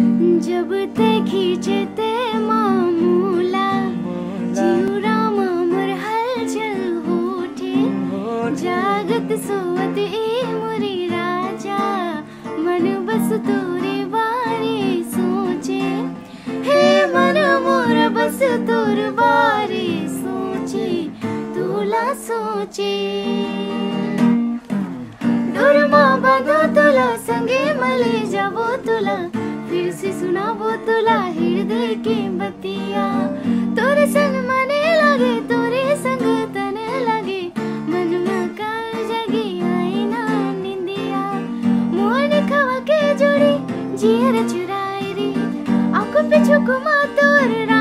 जब ते खींचते मामूला जिउरा मोर हलचल उठे जागत सोवत ए मुरी राजा मन बस तोरे बारे सोचे। हे मन मोर बस तोर बारे सोचे तुला सोचे। डोरमा बांधो तुला संगे मले जाबो तुला फिर से सुना वो तुला हृदय की बतिया तोरे संग मने लगे, तोरे संग तने लगे। मन में काल जगी आई ना निंदिया। मोहन खवा के जोड़ी जियर चुराई रे। आँखों पे छुकुमा तोर रे